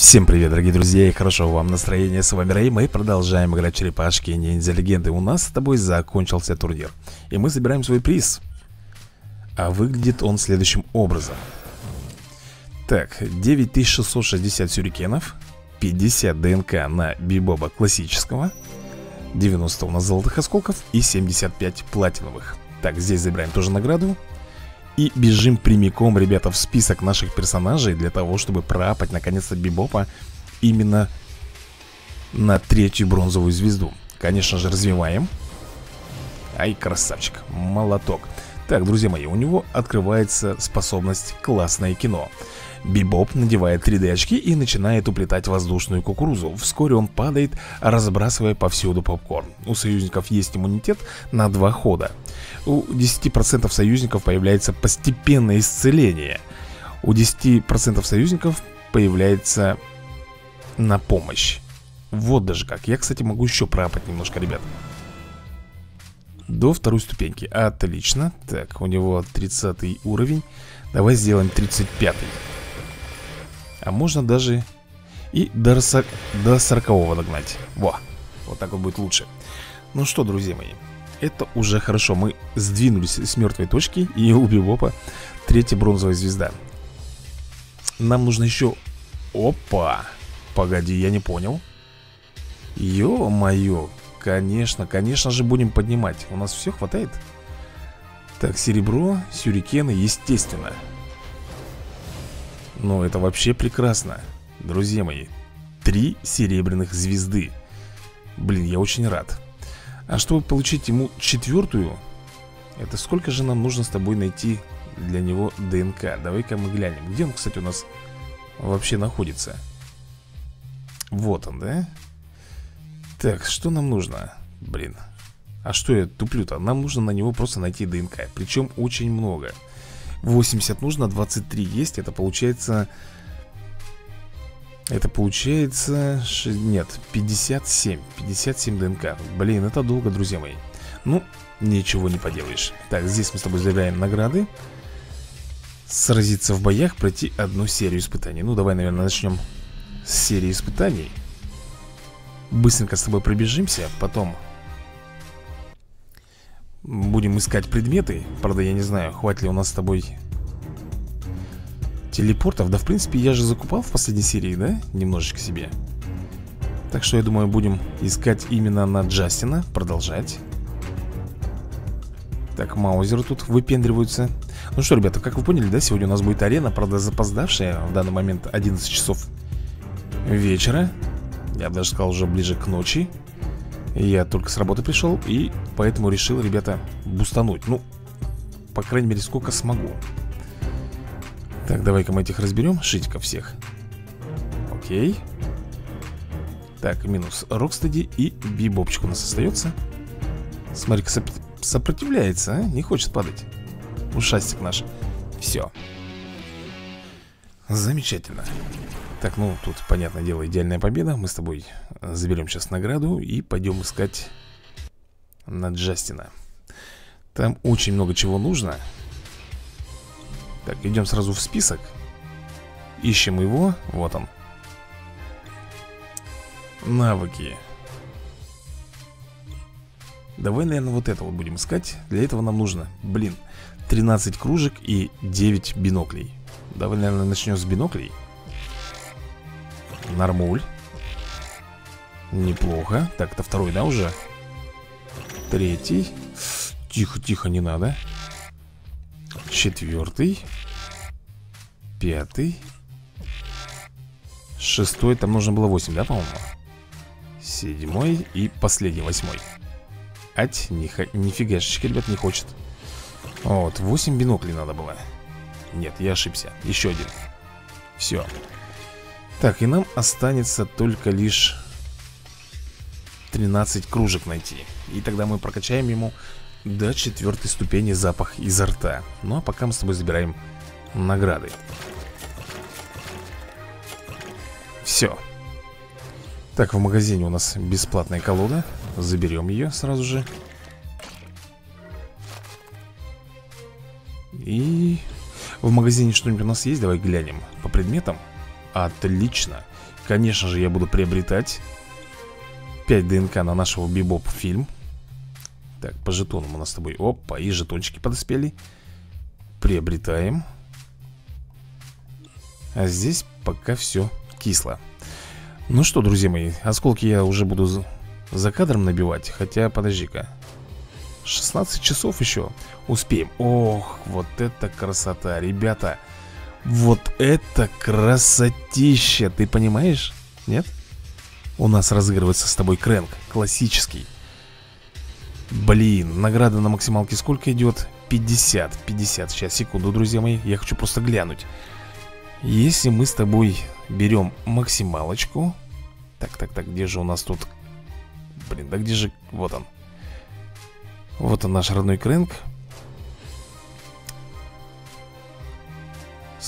Всем привет, дорогие друзья, и хорошо вам настроение. С вами Рэй, мы продолжаем играть черепашки ниндзя легенды. У нас с тобой закончился турнир, и мы забираем свой приз. А выглядит он следующим образом. Так, 9660 сюрикенов, 50 ДНК на Бибоба классического, 90 у нас золотых осколков и 75 платиновых. Так, здесь забираем тоже награду. И бежим прямиком, ребята, в список наших персонажей Для того, чтобы пропать, наконец-то, Бибопа Именно на третью бронзовую звезду. Конечно же, развиваем. Ай, красавчик, молоток. Так, друзья мои, у него открывается способность «Классное кино» Бибоп надевает 3D очки и начинает уплетать воздушную кукурузу. Вскоре он падает, разбрасывая повсюду попкорн. У союзников есть иммунитет на два хода. У 10% союзников появляется постепенное исцеление. У 10% союзников появляется на помощь. Вот даже как. Я, кстати, могу еще пропать немножко, ребят. До второй ступеньки. Отлично. Так, у него 30 уровень. Давай сделаем 35 -й. А можно даже и до, до 40 догнать. Во, вот так вот будет лучше. Ну что, друзья мои это уже хорошо. Мы сдвинулись с мертвой точки И у Бибопа третья бронзовая звезда. Нам нужно еще... Опа! Погоди, я не понял. Ё-моё Конечно, конечно же будем поднимать. У нас все хватает? Так, серебро, сюрикены, естественно Ну, это вообще прекрасно. Друзья мои Три серебряных звезды. Блин, я очень рад. А чтобы получить ему четвертую Это сколько же нам нужно с тобой найти для него ДНК? Давай-ка мы глянем. Где он, кстати, у нас вообще находится? Вот он, да? Так, что нам нужно? Блин. А что я туплю-то? Нам нужно на него просто найти ДНК. Причем очень много 80 нужно, 23 есть. Это получается это получается... Нет, 57 57 ДНК. Блин, это долго, друзья мои. Ну, ничего не поделаешь. Так, здесь мы с тобой заявляем награды. Сразиться в боях, пройти одну серию испытаний. Ну, давай, наверное, начнем с серии испытаний. Быстренько с тобой пробежимся Потом Будем искать предметы. Правда, я не знаю, хватит ли у нас с тобой Телепортов? Да, в принципе, я же закупал в последней серии, да? Немножечко себе. Так что, я думаю, будем искать именно на Джастина Продолжать. Так, Маузеры тут выпендриваются. Ну что, ребята, как вы поняли, да, сегодня у нас будет арена Правда, запоздавшая в данный момент 11 часов вечера. Я бы даже сказал, уже ближе к ночи Я только с работы пришел И поэтому решил, ребята, бустануть. Ну, по крайней мере, сколько смогу. Так, давай-ка мы этих разберем. Шитиков всех. Окей. Так, минус Рокстеди и Бибопчик у нас остается. Смотри-ка, соп сопротивляется, а? Не хочет падать. Ушастик наш. Все Замечательно Так, ну, тут, понятное дело, идеальная победа. Мы с тобой заберем сейчас награду И пойдем искать на Джастина. Там очень много чего нужно. Так, идем сразу в список. Ищем его, вот он. Навыки. Давай, наверное, вот это вот будем искать. Для этого нам нужно, блин 13 кружек и 9 биноклей. Давай, наверное, начнем с биноклей Нормуль. Неплохо. Так, это второй, да, уже? Третий. Тихо, тихо, не надо. Четвертый. Пятый. Шестой, там нужно было восемь, да, по-моему? Седьмой и последний, восьмой. Ать, ни, нифигашечки, ребят, не хочет. Вот, восемь биноклей надо было. Нет, я ошибся, еще один. Все Так, и нам останется только лишь 13 кружек найти. И тогда мы прокачаем ему до четвертой ступени запах изо рта. Ну а пока мы с тобой забираем награды. Все Так, в магазине у нас бесплатная колода. Заберем ее сразу же. И в магазине что-нибудь у нас есть? Давай глянем по предметам Отлично. Конечно же, я буду приобретать 5 ДНК на нашего Бибоп фильм. Так, по жетонам у нас с тобой. Опа, и жетончики подоспели. Приобретаем. А здесь пока все кисло. Ну что, друзья мои, осколки я уже буду за кадром набивать Хотя, подожди-ка. 16 часов еще Успеем. Ох, вот это красота, ребята Вот это красотища Ты понимаешь? Нет? У нас разыгрывается с тобой крэнк Классический Блин, награда на максималке сколько идет? 50, 50 Сейчас, секунду, друзья мои Я хочу просто глянуть Если мы с тобой берем максималочку Так, так, так, где же у нас тут Блин, да где же... Вот он вот он наш родной Крэнк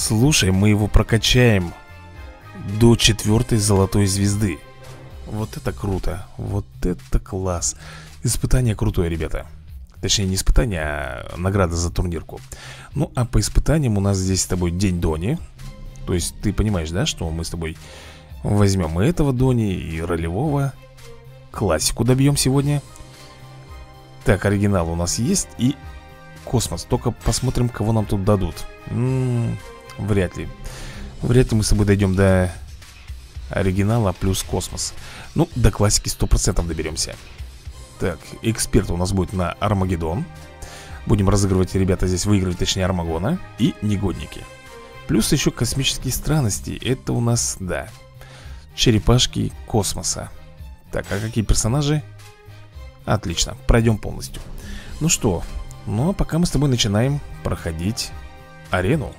Слушай, мы его прокачаем До четвертой золотой звезды. Вот это круто. Вот это класс. Испытание крутое, ребята. Точнее, не испытание, а награда за турнирку. Ну, а по испытаниям у нас здесь с тобой День Дони. То есть ты понимаешь, да, что мы с тобой Возьмем и этого Дони, и ролевого. Классику добьем сегодня. Так, оригинал у нас есть. И космос. Только посмотрим, кого нам тут дадут. М -м, Вряд ли. Вряд ли мы с тобой дойдем до оригинала плюс космос. Ну, до классики 100% доберемся. Так, эксперт у нас будет на Армагеддон. Будем разыгрывать, ребята, здесь выигрывать, точнее, Армагона И негодники. Плюс еще космические странности. Это у нас, да Черепашки космоса. Так, а какие персонажи? Отлично, пройдем полностью. Ну что, ну а пока мы с тобой начинаем проходить арену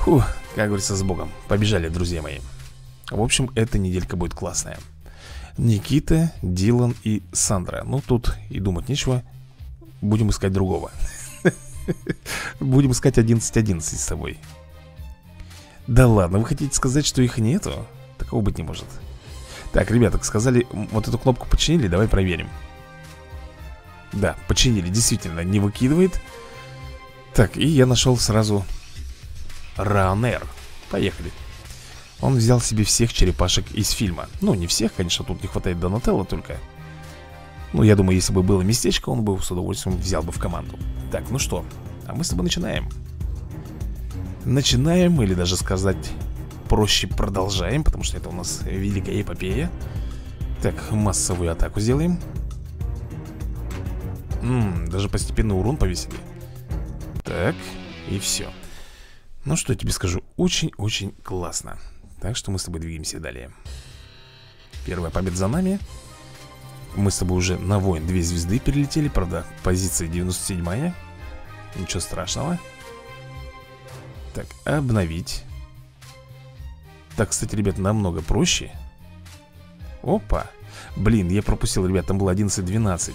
Фух, как говорится, с Богом. Побежали, друзья мои. В общем, эта неделька будет классная. Никита, Дилан и Сандра. Ну тут и думать нечего. Будем искать другого. Будем искать 11-11 с тобой Да ладно, вы хотите сказать, что их нету? Такого быть не может. Так, ребята, сказали, вот эту кнопку починили, давай проверим. Да, починили, действительно, не выкидывает. Так, и я нашел сразу Ранер Поехали. Он взял себе всех черепашек из фильма. Ну, не всех, конечно, тут не хватает Донателла только. Ну, я думаю, если бы было местечко, он бы с удовольствием взял бы в команду. Так, ну что, а мы с тобой начинаем. Начинаем, или даже сказать проще продолжаем Потому что это у нас великая эпопея. Так, массовую атаку сделаем. Ммм, даже постепенно урон повесили. Так, и все Ну что я тебе скажу, очень-очень классно. Так что мы с тобой двигаемся далее. Первая победа за нами. Мы с тобой уже на воин две звезды перелетели Правда, позиция 97-я Ничего страшного. Так, обновить. Так, кстати, ребят, намного проще. Опа. Блин, я пропустил, ребят, там было 11-12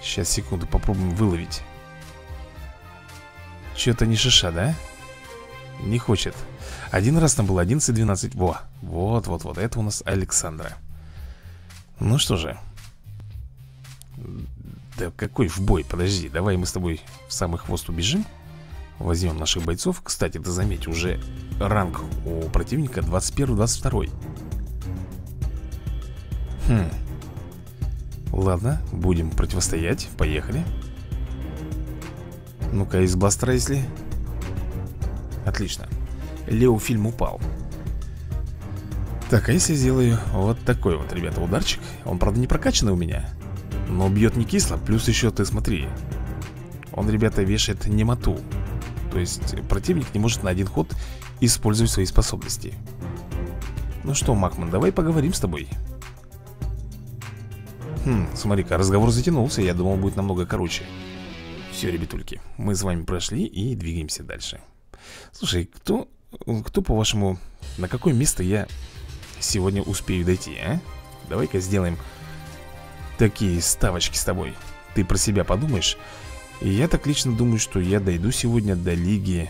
Сейчас, секунду, попробуем выловить Что-то не шиша, да? Не хочет. Один раз там было 11-12 Во, вот-вот-вот, это у нас Александра. Ну что же. Да какой в бой, подожди Давай мы с тобой в самый хвост убежим. Возьмем наших бойцов. Кстати, ты заметь, уже ранг у противника 21-22 Хм. Ладно, будем противостоять. Поехали Ну-ка, из бластера, если. Отлично. Лео фильм упал. Так, а если сделаю вот такой вот, ребята, ударчик? Он, правда, не прокачанный у меня Но бьет не кисло Плюс еще, ты смотри. Он, ребята, вешает немоту. То есть противник не может на один ход использовать свои способности. Ну что, Макман, давай поговорим с тобой. Хм, смотри-ка, разговор затянулся, я думал будет намного короче Все, ребятульки, мы с вами прошли и двигаемся дальше. Слушай, кто, кто по-вашему, на какое место я сегодня успею дойти, а? Давай-ка сделаем такие ставочки с тобой. Ты про себя подумаешь. И я так лично думаю, что я дойду сегодня до лиги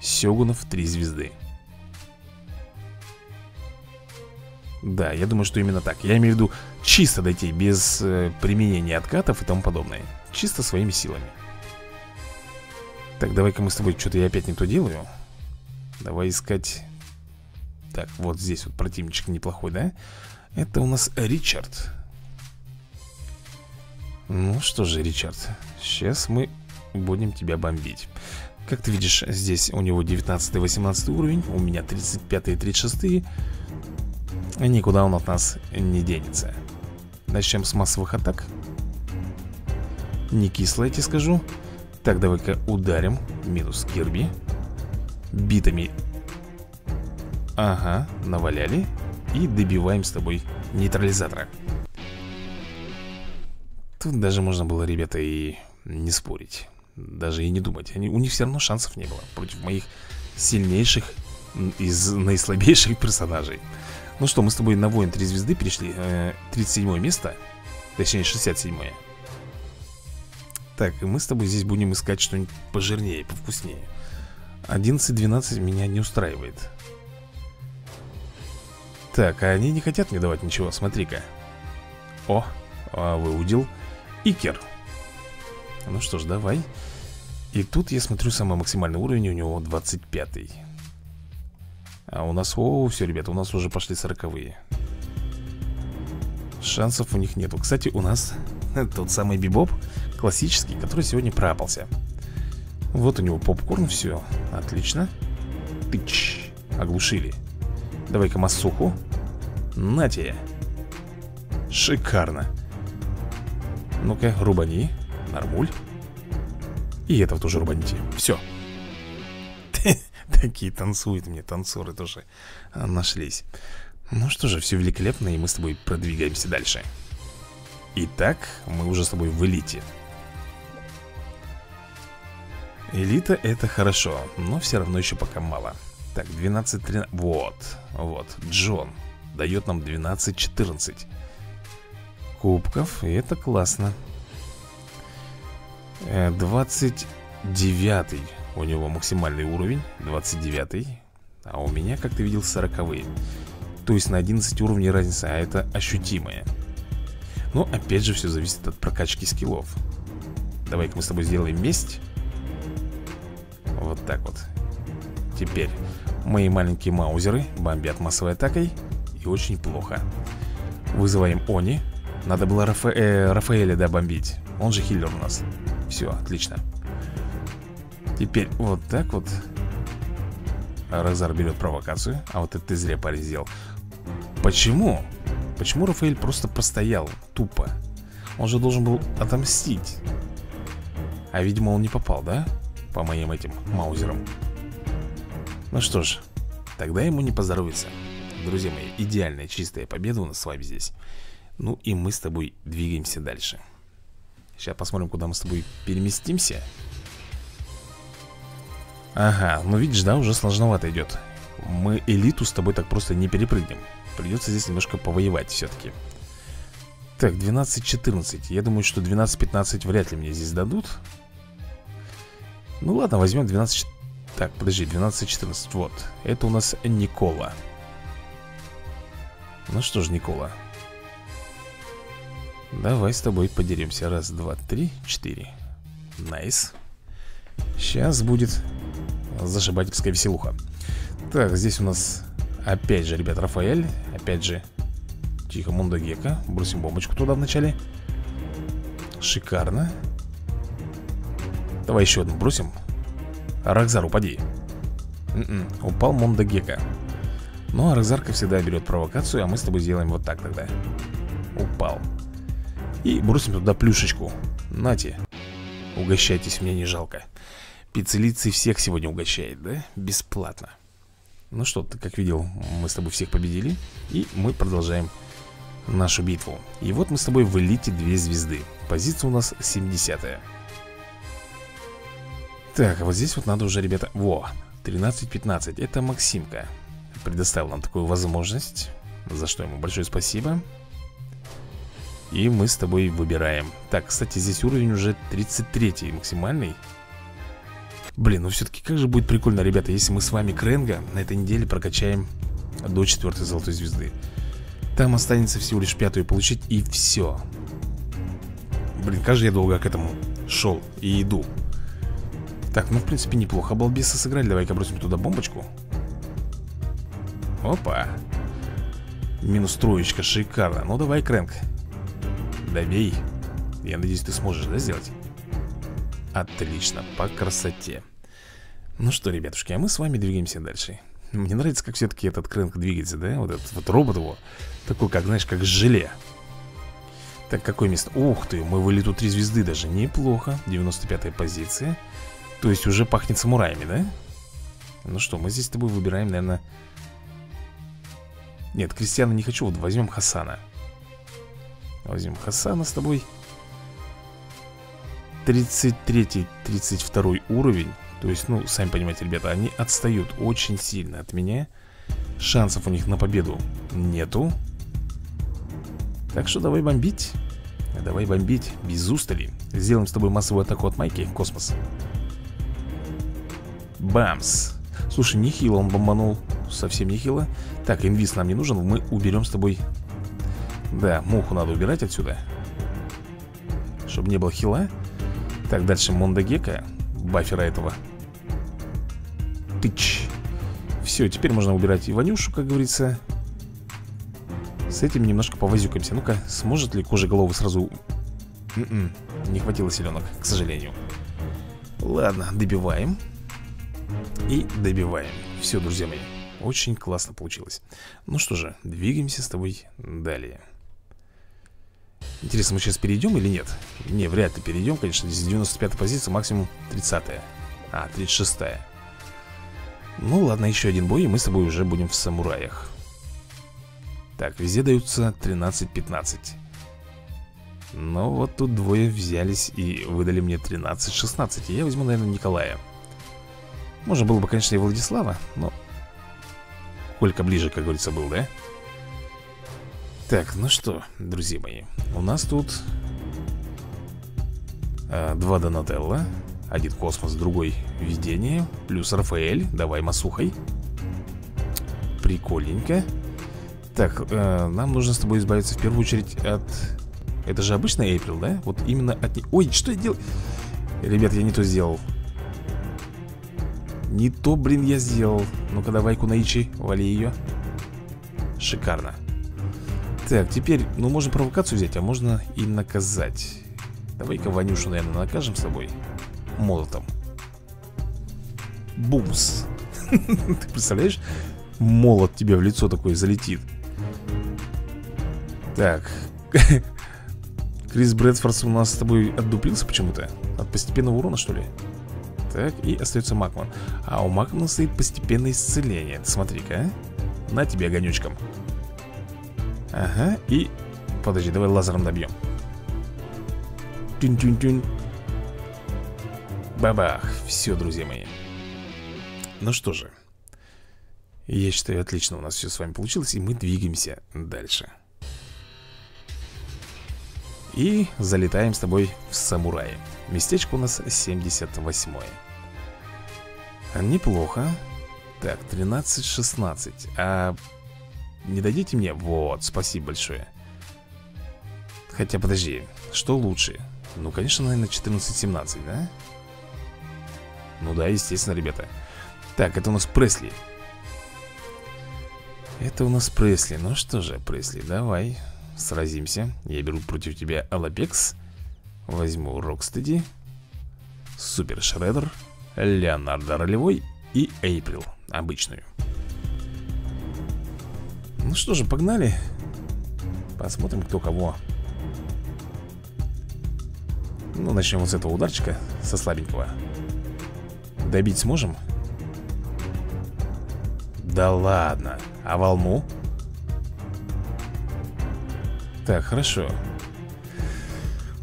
Сёгунов 3 звезды Да, я думаю, что именно так. Я имею в виду чисто дойти, без э, применения откатов и тому подобное Чисто своими силами. Так, давай-ка мы с тобой Что-то я опять не то делаю. Давай искать. Так, вот здесь вот противничек неплохой, да? Это у нас Ричард. Ну что же, Ричард Сейчас мы будем тебя бомбить. Как ты видишь, здесь у него 19-18 уровень У меня 35-36 Никуда он от нас не денется. Начнем с массовых атак Не кисло, я тебе скажу. Так, давай-ка ударим. Минус Кирби. Битами. Ага, наваляли. И добиваем с тобой нейтрализатора. Тут даже можно было, ребята, и не спорить. Даже и не думать. Они, У них все равно шансов не было Против моих сильнейших Из наислабейших персонажей. Ну что, мы с тобой на воин 3 звезды перешли э, 37 место. Точнее 67 -е. Так, и мы с тобой здесь будем искать что-нибудь пожирнее, повкуснее. 11-12 меня не устраивает. Так, а они не хотят мне давать ничего, смотри-ка. О, а выудил. Икер. Ну что ж, давай. И тут я смотрю самый максимальный уровень у него 25 -й. А у нас, о, все, ребята, у нас уже пошли сороковые. Шансов у них нету. Кстати, у нас тот самый бибоп Классический, который сегодня пропался Вот у него попкорн, все Отлично Тыч, оглушили Давай-ка массуху На тебе Шикарно Ну-ка, рубани Нормуль. И этого тоже рубаните. Все. Такие танцуют мне, танцоры тоже а, нашлись. Ну что же, все великолепно, и мы с тобой продвигаемся дальше. Итак, мы уже с тобой в элите. Элита это хорошо, но все равно еще пока мало. Так, 12-13... Вот, вот, Джон дает нам 12-14 кубков, и это классно. 29 э, у него максимальный уровень 29 А у меня, как ты видел, 40 -е. То есть на 11 уровней разница, а это ощутимая Но опять же все зависит от прокачки скиллов Давай-ка мы с тобой сделаем месть Вот так вот. Теперь мои маленькие маузеры бомбят массовой атакой И очень плохо. Вызываем Они. Надо было Рафа... э, Рафаэля, да, бомбить Он же хиллер у нас. Все, отлично. Теперь вот так вот. Розар берет провокацию. А вот это ты зря парень сделал. Почему? Почему Рафаэль просто постоял тупо? Он же должен был отомстить. А видимо он не попал, да? По моим этим маузерам. Ну что ж Тогда ему не поздоровится. Друзья мои, идеальная чистая победа у нас с вами здесь. Ну и мы с тобой двигаемся дальше. Сейчас посмотрим, куда мы с тобой переместимся. Ага, ну видишь, да, уже сложновато идет. Мы элиту с тобой так просто не перепрыгнем. Придется здесь немножко повоевать все-таки Так, 12-14 Я думаю, что 12-15 вряд ли мне здесь дадут Ну ладно, возьмем 12 Так, подожди, 12-14 Вот, это у нас Никола. Ну что ж, Никола? Давай с тобой подеремся Раз, два, три, четыре. Nice. Сейчас будет зашибательская веселуха. Так, здесь у нас Опять же, ребят, Рафаэль. Опять же Тихо, Мондо Гекко Бросим бомбочку туда вначале. Шикарно Давай еще одну бросим. Рокзар, упади. Н м-м, -н, Упал Мондагека Ну, а Рокзар, всегда, берет провокацию А мы с тобой сделаем вот так тогда. Упал. И бросим туда плюшечку. Нате Угощайтесь, мне не жалко. Пиццелицей всех сегодня угощает, да? Бесплатно. Ну что, ты как видел, мы с тобой всех победили И мы продолжаем нашу битву. И вот мы с тобой в элите две звезды. Позиция у нас 70-я Так, вот здесь вот надо уже, ребята Во, 13-15 Это Максимка. Предоставил нам такую возможность За что ему большое спасибо. И мы с тобой выбираем. Так, кстати, здесь уровень уже 33 максимальный. Блин, ну все-таки как же будет прикольно, ребята Если мы с вами Кренга на этой неделе прокачаем до четвертой золотой звезды. Там останется всего лишь пятую получить и все Блин, как же я долго к этому шел и иду Так, ну в принципе неплохо. Балбесы сыграли. Давай-ка бросим туда бомбочку. Опа. Минус троечка, шикарно. Ну давай, Крэнк. Добей. Я надеюсь, ты сможешь, да, сделать? Отлично, по красоте. Ну что, ребятушки, а мы с вами двигаемся дальше. Мне нравится, как все-таки этот Крэнк двигается, да? Вот этот вот робот его. Такой, как, знаешь, как желе. Так, какое место? Ух ты, мы вылету три звезды даже. Неплохо, 95-я позиция То есть уже пахнет самураями, да? Ну что, мы здесь с тобой выбираем, наверное. Нет, Кристиана не хочу, вот возьмем Хасана. Возьмем Хасана с тобой. 33-32 уровень. То есть, ну, сами понимаете, ребята, они отстают очень сильно от меня. Шансов у них на победу нету. Так что давай бомбить. Давай бомбить, без устали. Сделаем с тобой массовую атаку от Майки, космос Бамс Слушай, нехило он бомбанул. Совсем нехило. Так, инвиз нам не нужен Мы уберем с тобой Да, муху надо убирать отсюда. Чтобы не было хила. Так, дальше Мондагека Бафера этого. Тыч. Все, теперь можно убирать Иванюшу, как говорится. С этим немножко повозюкаемся. Ну-ка, сможет ли кожеголовый сразу? Н -н -н, Не хватило селенок, к сожалению. Ладно, добиваем И добиваем. Все, друзья мои очень классно получилось. Ну что же, двигаемся с тобой далее. Интересно, мы сейчас перейдем или нет? Не, вряд ли перейдем, конечно Здесь 95 позиция, максимум 30 -я. А, 36 -я. Ну ладно, еще один бой И мы с тобой уже будем в самураях. Так, везде даются 13-15 Но вот тут двое взялись И выдали мне 13-16 И я возьму, наверное, Николая Можно было бы, конечно, и Владислава Но Колька ближе, как говорится, был, да? Так, ну что, друзья мои У нас тут а, Два Донателла Один космос, другой видение Плюс Рафаэль, давай масухой Прикольненько Так, э, нам нужно с тобой избавиться в первую очередь от... Это же обычный Эйприл, да? Вот именно от... Ой, что я делаю? Ребят, я не то сделал не то, блин, я сделал. Ну-ка, давай, Кунаичи, вали ее Шикарно. Так, теперь, ну, можно провокацию взять, а можно и наказать. Давай-ка Ванюшу, наверное, накажем с тобой Молотом. Бумс Ты представляешь? Молот тебе в лицо такой залетит. Так. Крис Брэдфордс у нас с тобой отдуплился почему-то? От постепенного урона, что ли? Так, и остается Макман. А у Макмана стоит постепенное исцеление. Смотри-ка, а? На тебе огонючком Ага, и... Подожди, давай лазером добьем Тюнь-тюнь-тюнь. Бабах, все, друзья мои. Ну что же Я считаю, отлично у нас все с вами получилось И мы двигаемся дальше. И залетаем с тобой в самураи Местечко у нас 78 Неплохо. Так, 13-16 А не дадите мне? Вот, спасибо большое. Хотя, подожди, что лучше? Ну, конечно, наверное, 14-17, да? Ну да, естественно, ребята. Так, это у нас Пресли. Это у нас Пресли. Ну что же, Пресли, давай Сразимся. Я беру против тебя Алапекс Возьму Рокстеди Супер Шредер Леонардо Ролевой и Эйприл Обычную. Ну что же, погнали. Посмотрим, кто кого. Ну, начнем вот с этого ударчика Со слабенького. Добить сможем? Да ладно. А волну? Так, хорошо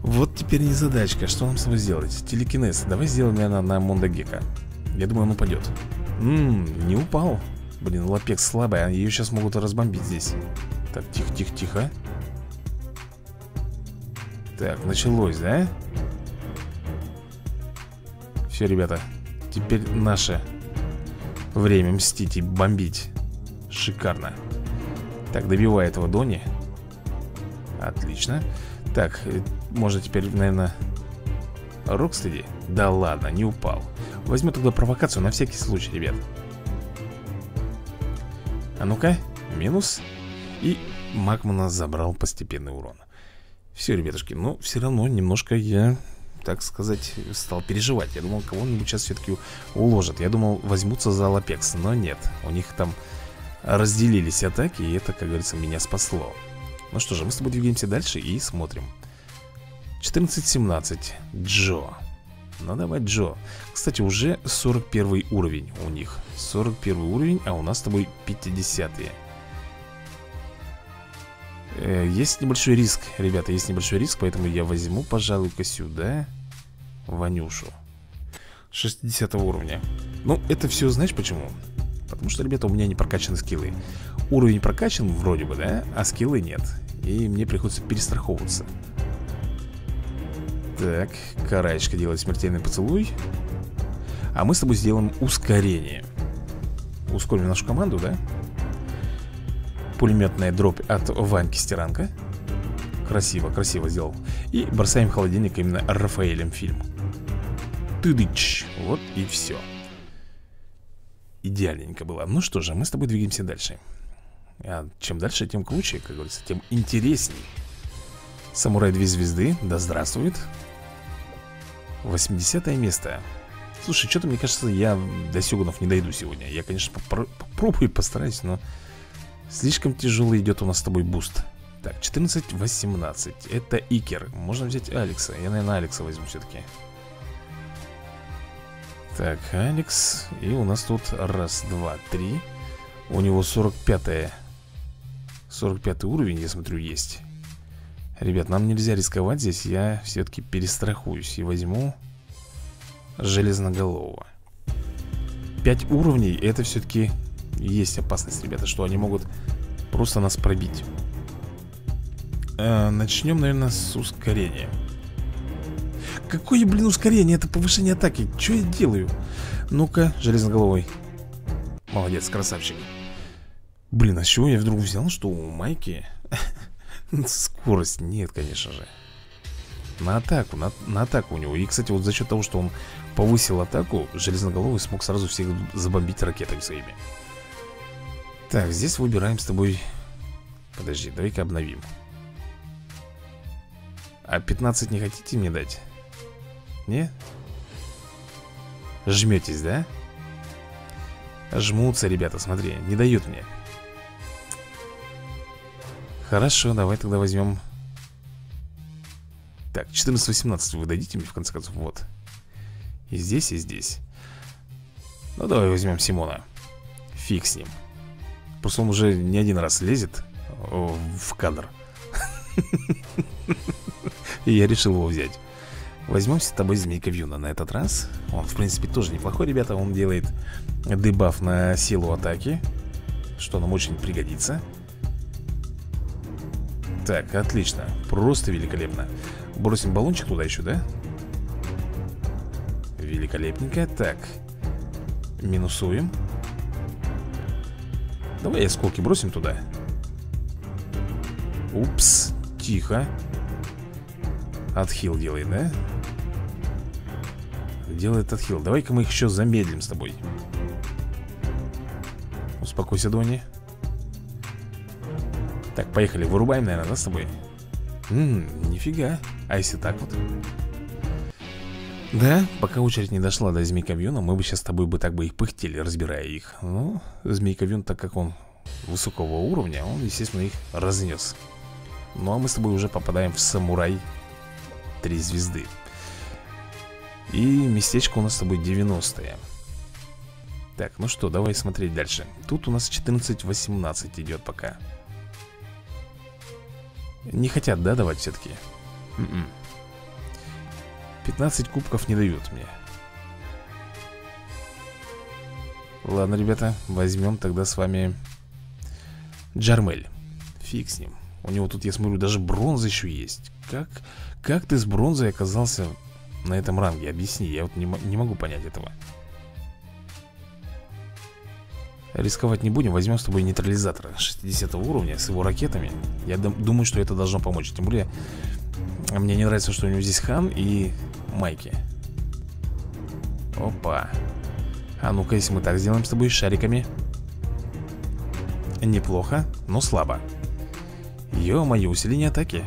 Вот теперь не задачка Что нам с тобой сделать? Телекинез. Давай сделаем, наверное, на Мондагека Я думаю, он упадет. Ммм, не упал. Блин, лапекс слабая Ее сейчас могут разбомбить здесь. Так, тихо, тихо, тихо. Так, началось, да? Все, ребята Теперь наше время мстить и бомбить. Шикарно. Так, добивай этого Дони. Отлично. Так, можно теперь, наверное Рокстеди? Да ладно, не упал. Возьму тогда провокацию на всякий случай, ребят. А ну-ка, минус. И Магма нас забрал постепенный урон. Все, ребятушки, но все равно немножко я так сказать, стал переживать. Я думал, кого-нибудь сейчас все-таки уложат. Я думал, возьмутся за Лапекс, но нет. У них там разделились атаки И это, как говорится, меня спасло. Ну что же, мы с тобой двигаемся дальше и смотрим 14-17 Джо. Ну давай, Джо. Кстати, уже 41 уровень у них. 41 уровень, а у нас с тобой 50 -е. Э, есть небольшой риск, ребята, есть небольшой риск Поэтому я возьму, пожалуй-ка сюда Ванюшу. 60 уровня. Ну, это все знаешь почему? Потому что, ребята, у меня не прокачаны скиллы. Уровень прокачан вроде бы, да? А скиллы нет. И мне приходится перестраховываться Так, Караечка делает смертельный поцелуй. А мы с тобой сделаем ускорение. Ускорим нашу команду, да? Пулеметная дробь от Ваньки Стиранка Красиво, красиво сделал. И бросаем в холодильник именно Рафаэлем фильм. Тыдыч. Вот и все Идеальненько было. Ну что же, мы с тобой двигаемся дальше. А чем дальше, тем круче, как говорится, тем интересней. Самурай две звезды, да здравствует 80 место. Слушай, что-то мне кажется, я до Сёгунов не дойду сегодня. Я, конечно, попробую, постараюсь, но Слишком тяжелый идет у нас с тобой буст. Так, 14-18 Это Икер. Можно взять Алекса? Я, наверное, Алекса возьму все-таки Так, Алекс. И у нас тут раз, два, три. У него 45-е 45 уровень, я смотрю, есть Ребят, нам нельзя рисковать здесь Я все-таки перестрахуюсь И возьму Железноголового. 5 уровней Это все-таки есть опасность, ребята, что они могут просто нас пробить. Э, Начнем, наверное, с ускорения. Какое, блин, ускорение? Это повышение атаки. Что я делаю? Ну-ка, железноголовый. Молодец, красавчик. Блин, а с чего я вдруг взял, что у Майки Скорость? Нет, конечно же На атаку, на, на атаку у него И, кстати, вот за счет того, что он повысил атаку Железноголовый смог сразу всех забомбить ракетами своими так, здесь выбираем с тобой Подожди, давай-ка обновим А 15 не хотите мне дать? Не? Жметесь, да? Жмутся, ребята, смотри, не дают мне Хорошо, давай тогда возьмем. Так, 14-18 вы дадите мне в конце концов, вот. И здесь, и здесь. Ну давай возьмем Симона. Фиг с ним. Просто он уже не один раз лезет в кадр. И я решил его взять. Возьмем с тобой Змейка Вьюна на этот раз. Он, в принципе, тоже неплохой, ребята. Он делает дебаф на силу атаки Что нам очень пригодится Так, отлично. Просто великолепно. Бросим баллончик туда еще, да? Великолепненько. Так. Минусуем. Давай осколки бросим туда. Упс, тихо. Отхил делает, да? Делает отхил. Давай-ка мы их еще замедлим с тобой. Успокойся, Донни Так, поехали, вырубаем, наверное, да, с тобой? Ммм, нифига А если так вот? Да, пока очередь не дошла до змейка Вьюна, мы бы сейчас с тобой бы так бы их пыхтели, разбирая их. Ну, змейка Вьюн, так как он высокого уровня, он, естественно, их разнес. Ну, а мы с тобой уже попадаем в самурай Три звезды. И местечко у нас с тобой 90-е. Так, ну что, давай смотреть дальше. Тут у нас 14-18 идет пока. Не хотят, да, давать все-таки? М-м. 15 кубков не дают мне Ладно, ребята, возьмем тогда с вами Джармель Фиг с ним У него тут, я смотрю, даже бронза еще есть Как, как ты с бронзой оказался на этом ранге? Объясни, я вот не, не могу понять этого Рисковать не будем, возьмем с тобой нейтрализатора 60 уровня с его ракетами. Я думаю, что это должно помочь. Тем более, мне не нравится, что у него здесь хан и майки. Опа. А ну-ка, если мы так сделаем с тобой шариками. Неплохо, но слабо. Ё-моё, усиление атаки.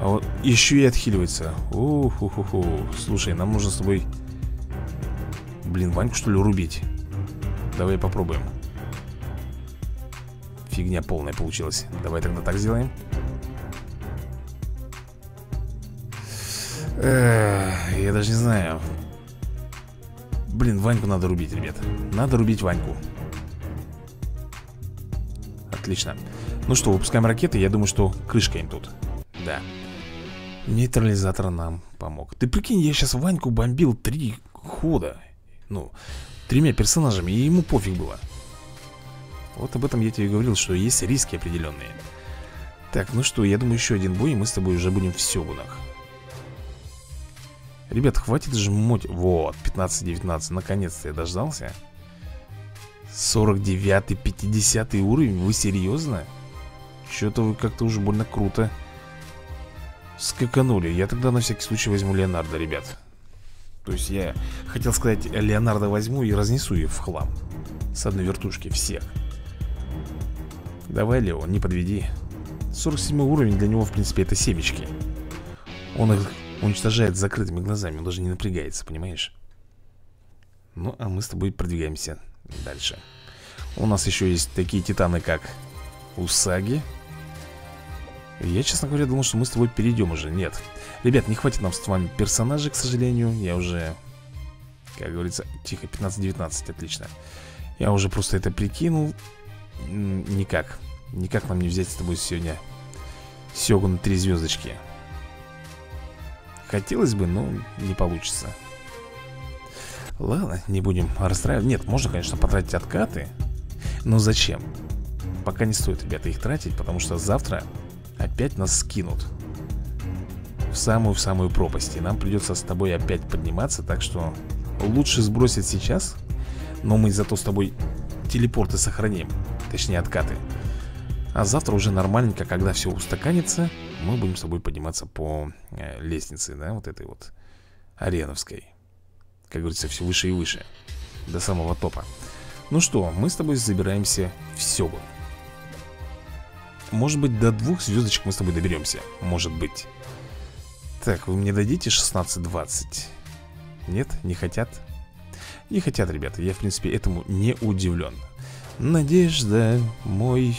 А вот еще и отхиливается. Уху-ху-ху. Слушай, нам нужно с тобой Блин, Ваньку что ли рубить Давай попробуем. Фигня полная получилась. Давай тогда так сделаем. Эх, Я даже не знаю. Блин, Ваньку надо рубить, ребят. Надо рубить Ваньку. Отлично. Ну что, выпускаем ракеты. Я думаю, что крышка им тут. Да. Нейтрализатор нам помог. Ты прикинь, я сейчас Ваньку бомбил три хода. Ну, тремя персонажами И ему пофиг было. Вот об этом я тебе говорил, что есть риски определенные. Так, ну что, я думаю, еще один бой И мы с тобой уже будем в Сёгунах Ребят, хватит жмоть. Вот, 15-19, наконец-то я дождался. 49-й, 50 уровень, вы серьезно? Что-то вы как-то уже больно круто Скаканули. Я тогда на всякий случай возьму Леонардо, ребят То есть я хотел сказать Леонардо возьму и разнесу ее в хлам С одной вертушки всех Давай, Лео, не подведи. 47 уровень для него, в принципе, это семечки. Он их уничтожает с закрытыми глазами Он даже не напрягается, понимаешь? Ну, а мы с тобой продвигаемся дальше. У нас еще есть такие титаны, как Усаги я, честно говоря, думал, что мы с тобой перейдем уже. Нет. Ребят, не хватит нам с вами персонажей, к сожалению. Я уже, как говорится, тихо, 15-19, отлично. Я уже просто это прикинул. Никак. Никак нам не взять с тобой сегодня Сёгун три звездочки Хотелось бы, но не получится. Ладно, не будем расстраивать. Нет, можно, конечно, потратить откаты. Но зачем? Пока не стоит, ребята, их тратить Потому что завтра Опять нас скинут. В самую-в самую пропасть. И нам придется с тобой опять подниматься Так что лучше сбросить сейчас Но мы зато с тобой телепорты сохраним Точнее откаты. А завтра уже нормальненько, когда все устаканится Мы будем с тобой подниматься по э, лестнице Да, вот этой вот Ареновской. Как говорится, все выше и выше До самого топа. Ну что, мы с тобой забираемся в Сёгун может быть, до двух звездочек мы с тобой доберемся. Может быть. Так, вы мне дадите 16-20? Нет, не хотят? Не хотят, ребята Я, в принципе, этому не удивлен. Надежда, мой...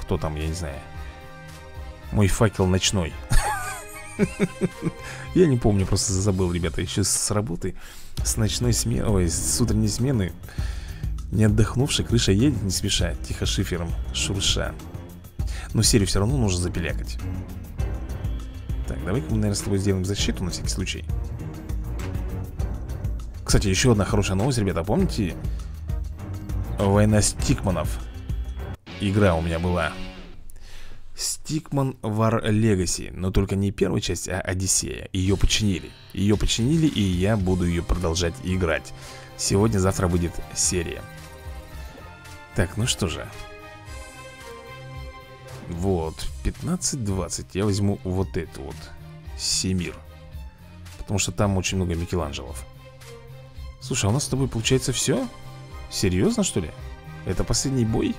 Кто там, я не знаю Мой факел ночной. Я не помню, просто забыл, ребята Еще с работы С ночной смены, ой, с утренней смены. Не отдохнувший, крыша едет не спеша Тихо шифером шурша но серию все равно нужно запилякать Так, давай-ка мы, наверное, с тобой сделаем защиту на всякий случай. Кстати, еще одна хорошая новость, ребята. Помните Война стикманов Игра у меня была. Стикман War Legacy Но только не первая часть, а Одиссея Ее починили. Ее починили, и я буду ее продолжать играть. Сегодня-завтра выйдет серия. Так, ну что же вот, 15-20 Я возьму вот эту вот Семир. Потому что там очень много Микеланджелов Слушай, а у нас с тобой получается все? Серьезно, что ли? Это последний бой?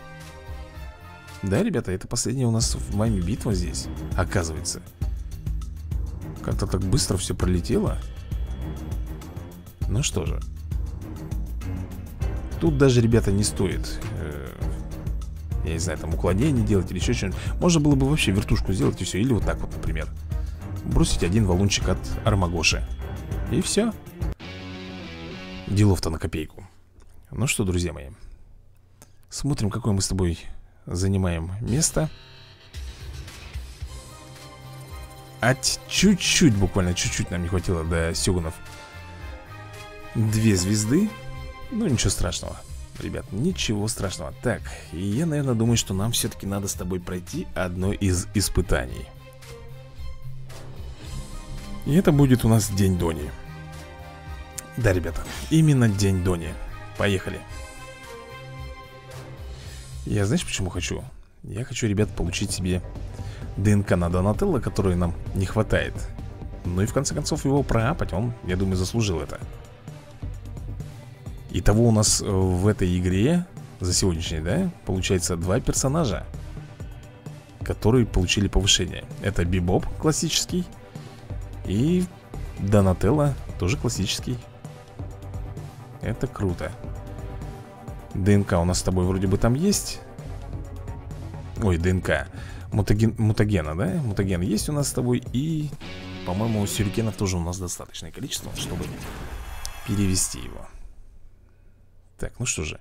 Да, ребята, это последняя у нас в маме битва здесь Оказывается. Как-то так быстро все пролетело. Ну что же. Тут даже, ребята, не стоит я не знаю, там уклонение делать или еще что-нибудь. Можно было бы вообще вертушку сделать и все Или вот так вот, например. Бросить один валунчик от Армагоши. И все Делов-то на копейку. Ну что, друзья мои Смотрим, какое мы с тобой занимаем место. А чуть-чуть, буквально чуть-чуть нам не хватило до Сёгунов Две звезды. Ну, ничего страшного Ребят, ничего страшного. Так, я, наверное, думаю, что нам все-таки надо с тобой пройти одно из испытаний. И это будет у нас День Дони. Да, ребята, именно День Дони. Поехали. Я, знаешь, почему хочу? Я хочу, ребят, получить себе ДНК на Донателло, которой нам не хватает. Ну и в конце концов его проапать. Он, я думаю, заслужил это Итого у нас э, в этой игре За сегодняшней, да, получается два персонажа Которые получили повышение. Это Бибоп классический И Донателло тоже классический. Это круто. ДНК у нас с тобой вроде бы там есть. Ой, ДНК. Мутаген, Мутагена, да? Мутаген есть у нас с тобой И, по-моему, сюрикенов тоже у нас достаточное количество Чтобы перевести его Так, ну что же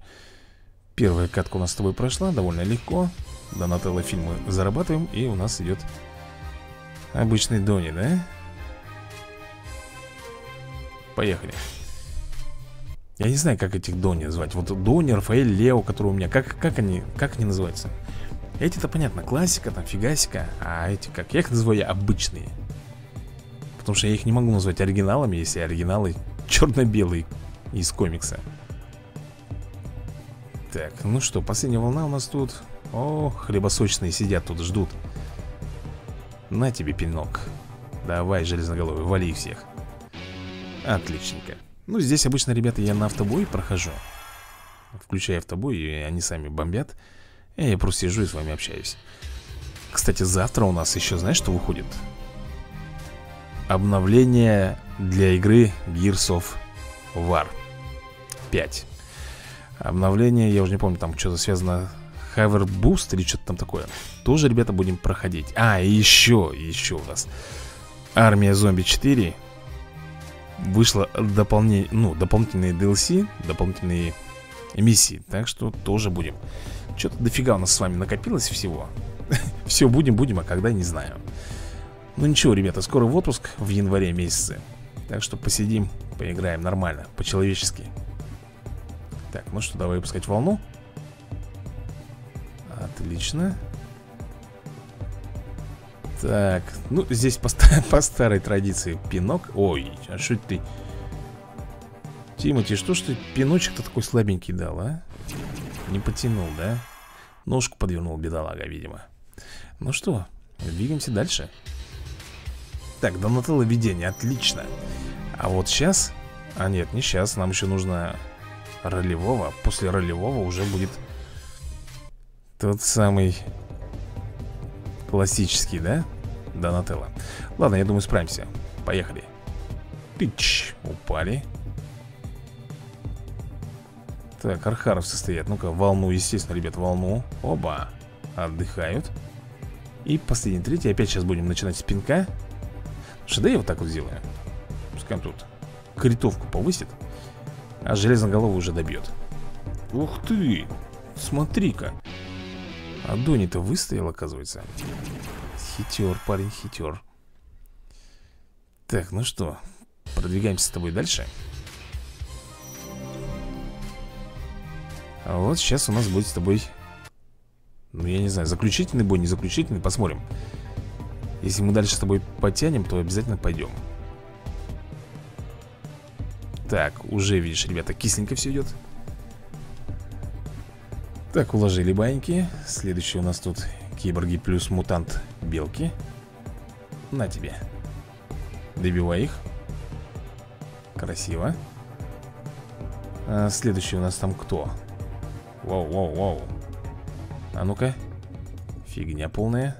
Первая катка у нас с тобой прошла Довольно легко Донателло фильмы зарабатываем И у нас идет Обычный Дони, да? Поехали Я не знаю, как этих Дони назвать Вот Дони, Рафаэль, Лео, которые у меня Как, как они, как они называются? Эти-то понятно, классика, там, фигасика А эти как? Я их называю обычные Потому что я их не могу назвать оригиналами Если оригиналы черно-белые из комикса Так, ну что, последняя волна у нас тут. О, хлебосочные сидят тут, ждут. На тебе пинок Давай, железноголовый, вали их всех. Отличненько. Ну, здесь обычно, ребята, я на автобой прохожу. Включаю автобой, и они сами бомбят. Я просто сижу и с вами общаюсь. Кстати, завтра у нас еще, знаешь, что выходит? Обновление для игры Gears of War 5 Обновление, я уже не помню, там что-то связано Hover Boost или что-то там такое. Тоже, ребята, будем проходить. А, и еще, еще у нас Армия Зомби 4 Вышло дополнение, ну, дополнительные DLC Дополнительные миссии. Так что тоже будем. Что-то дофига у нас с вами накопилось всего. Все, будем, будем, а когда, не знаю. Ну ничего, ребята, скоро в отпуск в январе месяце. Так что посидим, поиграем нормально, по-человечески Так, ну что, давай выпускать волну. Отлично. Так, ну здесь по, по старой традиции пинок. Ой, а что ты... Тимати, что ж ты пиночек-то такой слабенький дал, а? Не потянул, да? Ножку подвернул бедолага, видимо. Ну что, двигаемся дальше. Так, Донателло видение, отлично. А вот сейчас А нет, не сейчас, нам еще нужно Ролевого После ролевого уже будет Тот самый Классический, да? Донателло. Ладно, я думаю, справимся. Поехали. Пич, упали. Так, архаровцы стоят Ну-ка, волну, естественно, ребят, волну. Оба, отдыхают. И последний, третий, опять сейчас будем начинать с пинка. Что, да я вот так вот сделаю Пускай тут критовку повысит А железноголовый уже добьет. Ух ты, смотри-ка. А Дони-то выстоял, оказывается. Хитер, парень, хитер. Так, ну что Продвигаемся с тобой дальше. А вот сейчас у нас будет с тобой Ну я не знаю, заключительный бой, не заключительный, посмотрим. Если мы дальше с тобой потянем, то обязательно пойдем Так, уже видишь, ребята, кисленько все идет Так, уложили баньки. Следующий у нас тут киборги плюс мутант белки. На тебе. Добивай их. Красиво. А Следующий у нас там кто? Воу, воу, воу. А ну-ка. Фигня полная.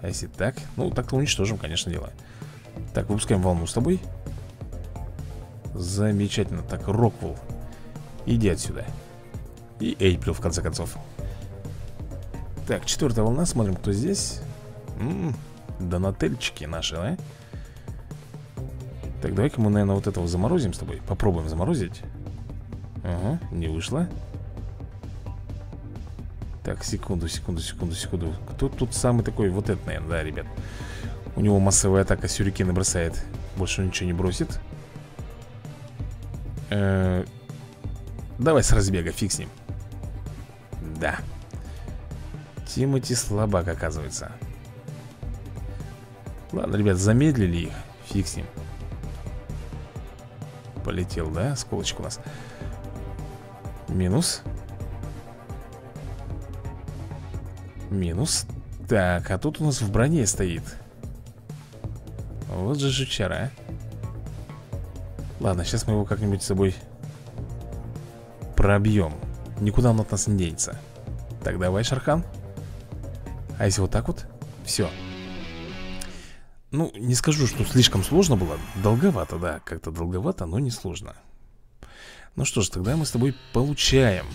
А если так? Ну, так-то уничтожим, конечно, дело. Так, выпускаем волну с тобой Замечательно. Так, Роквелл Иди отсюда. И Эйприл, в конце концов. Так, четвертая волна Смотрим, кто здесь. М -м, Донательчики наши, да? Так, давай-ка мы, наверное, вот этого заморозим с тобой. Попробуем заморозить. Ага, не вышло. Так, секунду, секунду, секунду, секунду. Кто тут самый такой? Вот это, наверное, да, ребят? У него массовая атака сюрикены бросает. Больше ничего не бросит э Давай с разбега, фиг с ним. Да. Тимати слабак, оказывается. Ладно, ребят, замедлили их. Фиг с ним. Полетел, да, сколочка у нас? Минус. Минус. Так, а тут у нас в броне стоит. Вот же жучара, а Ладно, сейчас мы его как-нибудь с собой Пробьем. Никуда он от нас не денется. Так, давай, Шархан. А если вот так вот? Все Ну, не скажу, что слишком сложно было. Долговато, да, как-то долговато, но не сложно. Ну что ж, тогда мы с тобой получаем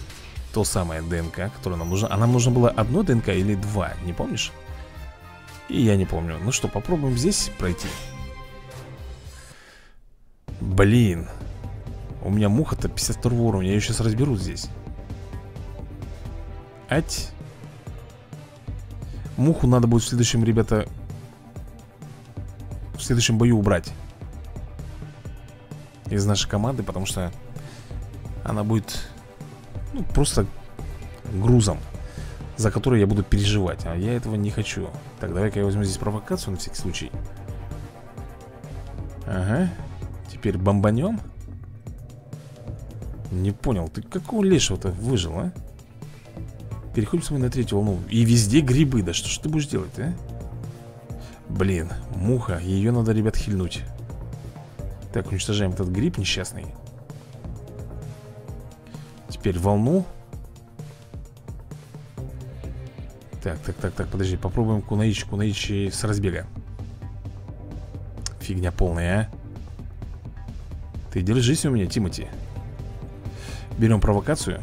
То самое ДНК, которое нам нужно. А нам нужно было одно ДНК или два, не помнишь? И я не помню. Ну что, попробуем здесь пройти Блин. У меня муха-то 52 уровня Я ее сейчас разберу здесь. Ать. Муху надо будет в следующем, ребята В следующем бою убрать. Из нашей команды Потому что Она будет Ну, просто грузом За который я буду переживать А я этого не хочу. Так, давай-ка я возьму здесь провокацию на всякий случай. Ага Теперь бомбанем? Не понял, ты какого лешего-то выжил, а? Переходим с вами на третью волну И везде грибы, да что ж ты будешь делать, а? Блин, муха, ее надо, ребят, хильнуть Так, уничтожаем этот гриб несчастный Теперь волну Так, так, так, так, подожди Попробуем кунаич, кунаич с разбега Фигня полная, а Ты держись у меня, Тимати. Берем провокацию.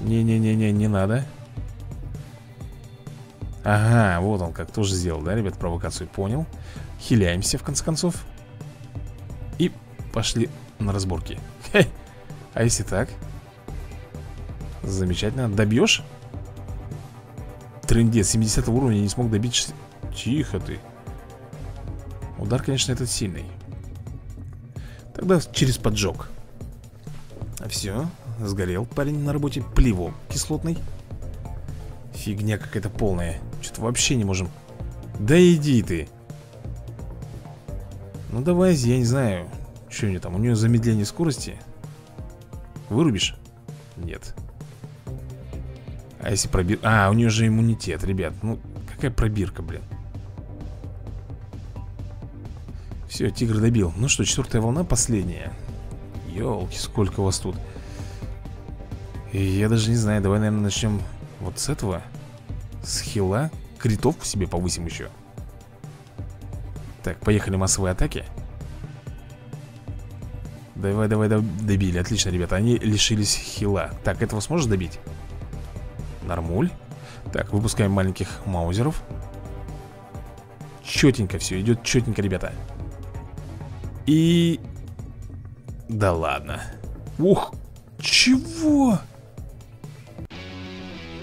Не-не-не-не, не надо. Ага, вот он как тоже сделал, да, ребят, провокацию Понял. Хиляемся, в конце концов. И пошли на разборки. Хе. А если так? Замечательно, добьешь? Трендец, 70 уровня не смог добить. Тихо ты Удар, конечно, этот сильный. Тогда через поджог. Все, сгорел парень на работе Плевок кислотный. Фигня какая-то полная. Что-то вообще не можем. Да иди ты. Ну давай, я не знаю Что у нее там, у нее замедление скорости. Вырубишь? Нет. А если пробир... А, у нее же иммунитет, ребят. Ну, какая пробирка, блин Все, тигр добил Ну что, четвертая волна, последняя. Елки, сколько у вас тут. Я даже не знаю, давай, наверное, начнем Вот с этого. С хила. Критовку себе повысим еще Так, поехали массовые атаки. Давай, давай, давай, добили. Отлично, ребята, они лишились хила. Так, этого сможешь добить? Нормуль. Так, выпускаем маленьких маузеров. Четенько все, идет четенько, ребята и... Да ладно Ух, чего?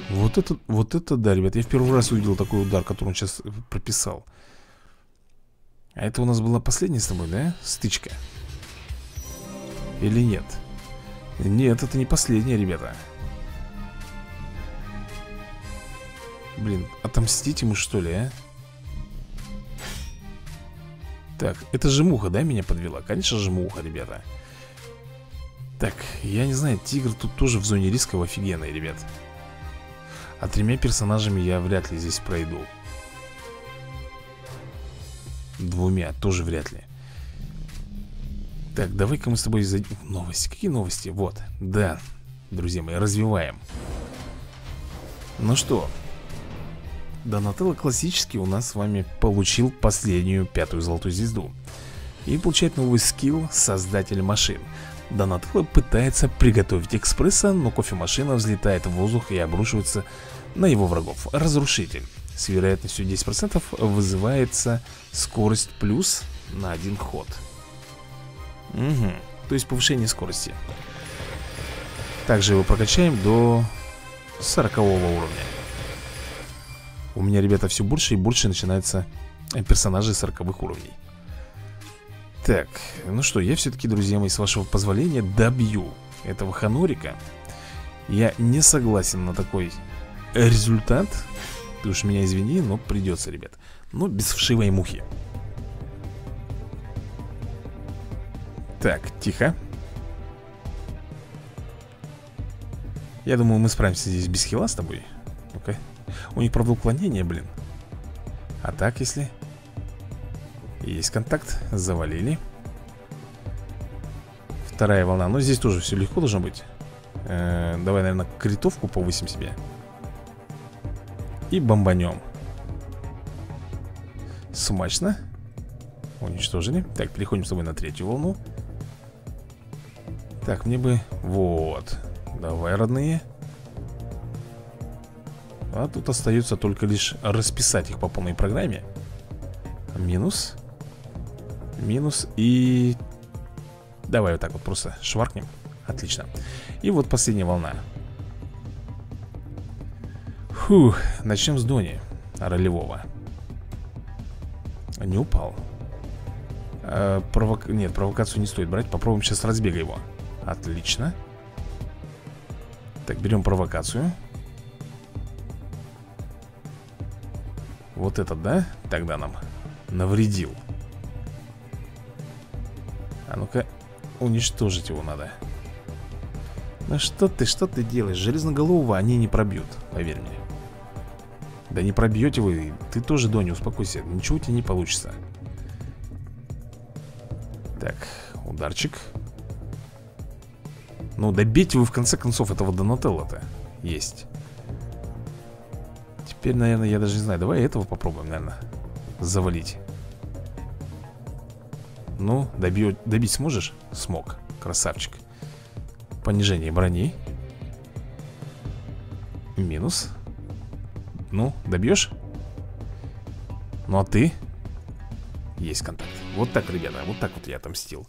Вот это, вот это да, ребят Я в первый раз увидел такой удар, который он сейчас прописал А это у нас была последняя с тобой, да? Стычка Или нет? Нет, это не последняя, ребята Блин, отомстить ему что ли, а? Так, это же муха, да, меня подвела? Конечно же муха, ребята. Так, я не знаю, тигр тут тоже в зоне риска офигенный, ребят. А тремя персонажами я вряд ли здесь пройду. Двумя тоже вряд ли. Так, давай-ка мы с тобой зайдем Новости, какие новости? Вот, да, друзья мои, развиваем. Ну что, Донателло классический у нас с вами получил последнюю пятую золотую звезду И получает новый скилл Создатель машин Донателло пытается приготовить экспресса, но кофемашина взлетает в воздух и обрушивается на его врагов. Разрушитель С вероятностью 10% вызывается скорость плюс на один ход Угу, то есть повышение скорости. Также его прокачаем до 40 уровня у меня, ребята, все больше и больше начинается персонажей 40 уровней. Так, ну что, я все-таки, друзья мои, с вашего позволения добью этого Ханорика Я не согласен на такой результат Ты уж меня извини, но придется, ребят. Но без вшивой мухи. Так, тихо. Я думаю, мы справимся здесь без хила с тобой у них, правда, уклонение, блин. А так, если... Есть контакт, завалили. Вторая волна, ну здесь тоже все легко должно быть. Э -э Давай, наверное, критовку повысим себе. И бомбанем. Смачно. Уничтожили. Так, переходим с тобой на третью волну. Так, мне бы... Вот. Давай, родные А тут остается только лишь расписать их по полной программе. Минус. Минус и... Давай вот так вот просто шваркнем. Отлично. И вот последняя волна. Фух, начнем с Дони Ролевого. Не упал. А, провок... Нет, провокацию не стоит брать. Попробуем сейчас разбега его. Отлично. Так, берем провокацию Вот этот, да? Тогда нам навредил. А ну-ка, уничтожить его надо. Ну что ты, что ты делаешь? Железноголового они не пробьют, поверь мне. Да не пробьете вы, ты тоже, Доня, успокойся Ничего у тебя не получится. Так, ударчик. Ну, добейте вы в конце концов этого Донателла-то. Есть Теперь, наверное, я даже не знаю. Давай этого попробуем, наверное Завалить. Ну, добью, добить сможешь? Смог, красавчик. Понижение брони. Минус. Ну, добьешь? Ну, а ты? Есть контакт. Вот так, ребята, вот так вот я отомстил.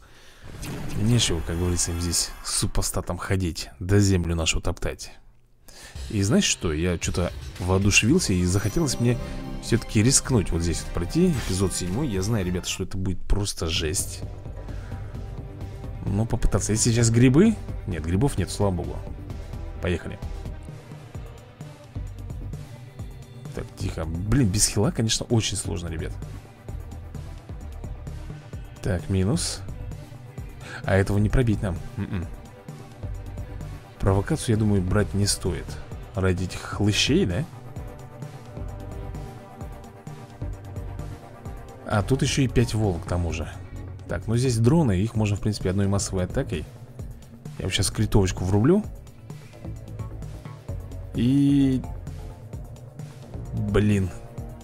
Нечего, как говорится, им здесь супостатом ходить Да землю нашу топтать И знаешь что, я что-то воодушевился И захотелось мне все-таки рискнуть вот здесь вот пройти. Эпизод 7 Я знаю, ребята, что это будет просто жесть. Ну, попытаться. Если сейчас грибы? Нет, грибов нет, слава богу. Поехали. Так, тихо. Блин, без хила, конечно, очень сложно, ребят. Так, минус. А этого не пробить нам. М м-м. -м. Провокацию, я думаю, брать не стоит Ради этих хлыщей, да? А тут еще и 5 волн к тому же Так, ну здесь дроны, их можно, в принципе, одной массовой атакой. Я вот сейчас критовочку врублю. И... Блин,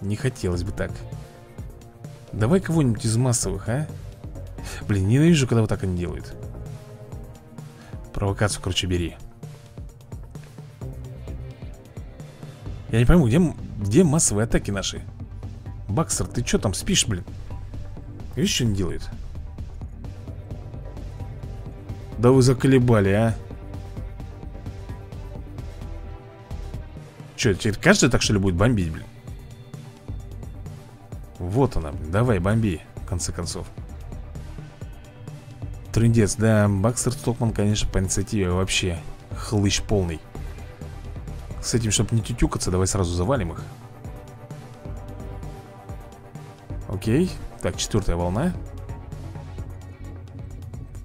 не хотелось бы так. Давай кого-нибудь из массовых, а? Блин, ненавижу, когда вот так они делают. Провокацию, короче, бери Я не пойму, где, где массовые атаки наши? Баксер, ты что там спишь, блин? Видишь, что он делает? Да вы заколебали, а Че, теперь каждый так что ли будет бомбить, блин? Вот она, блин, давай, бомби В конце концов Трындец, да, Бакстер Стокман, конечно, по инициативе вообще Хлыщ полный С этим, чтобы не тютюкаться, давай сразу завалим их Окей. Так, четвертая волна.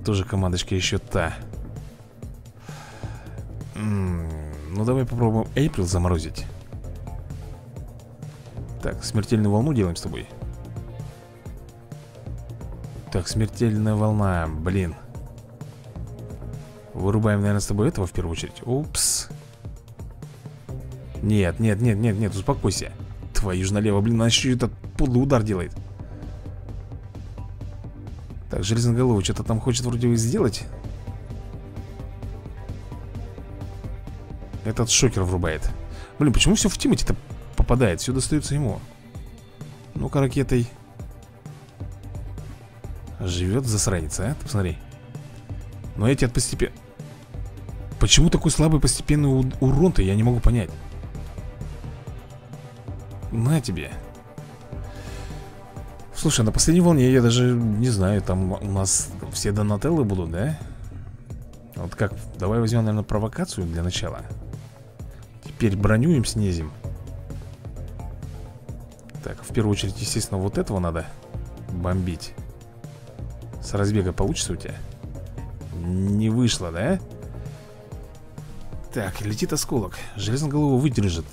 Тоже командочка еще та. М -м ну, давай попробуем Эйприл заморозить. Так, смертельную волну делаем с тобой. Так, смертельная волна, блин. Вырубаем, наверное, с тобой этого в первую очередь. Упс. Нет, нет, нет, нет, нет, успокойся. Твою же налево, блин, она еще этот подлый удар делает. Так, железноголовый что-то там хочет вроде сделать Этот шокер врубает Блин, почему все в Тимати-то попадает? Все достается ему Ну-ка, ракетой Живет засранец, а? Ты посмотри Но эти от постепенно Почему такой слабый постепенный урон-то? Я не могу понять На тебе Слушай, на последней волне я даже не знаю, там у нас все донателлы будут, да? Вот как, давай возьмем, наверное, провокацию для начала Теперь броню им снизим Так, в первую очередь, естественно, вот этого надо бомбить С разбега получится у тебя? Не вышло, да? Так, летит осколок Железноголовый выдержит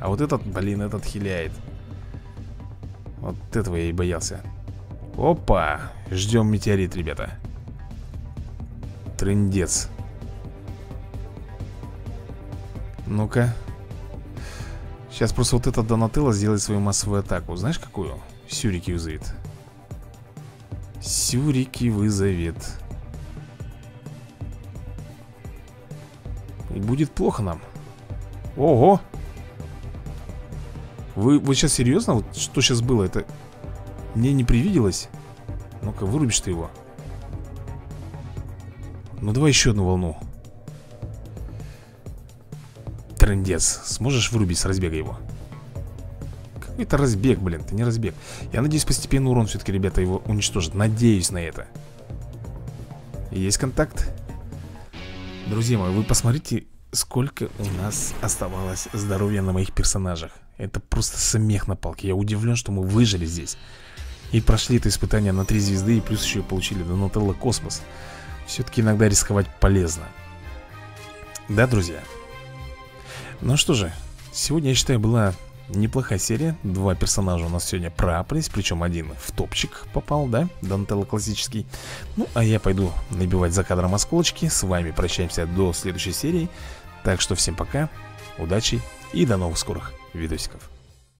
А вот этот, блин, этот хиляет. Вот этого я и боялся. Опа, ждем метеорит, ребята. Трындец. Ну-ка. Сейчас просто вот этот Донателло сделает свою массовую атаку. Знаешь какую? Сюрики вызовет. Сюрики вызовет. И будет плохо нам. Ого Вы вот сейчас серьезно? Вот что сейчас было? Это мне не привиделось? Ну-ка, вырубишь ты его Ну давай еще одну волну Трендец Сможешь вырубить с разбега его? Какой это разбег, блин, это не разбег Я надеюсь, постепенно урон все-таки, ребята, его уничтожит Надеюсь на это Есть контакт? Друзья мои, вы посмотрите, сколько у нас оставалось здоровья на моих персонажах Это просто смех на палке. Я удивлен, что мы выжили здесь. И прошли это испытание на три звезды И плюс еще получили Донателло Космос. Все-таки иногда рисковать полезно. Да, друзья? Ну что же, сегодня, я считаю, была неплохая серия. Два персонажа у нас сегодня проапались Причем один в топчик попал, да? Донателло классический. Ну, а я пойду набивать за кадром осколочки. С вами прощаемся до следующей серии. Так что всем пока, удачи и до новых скорых видосиков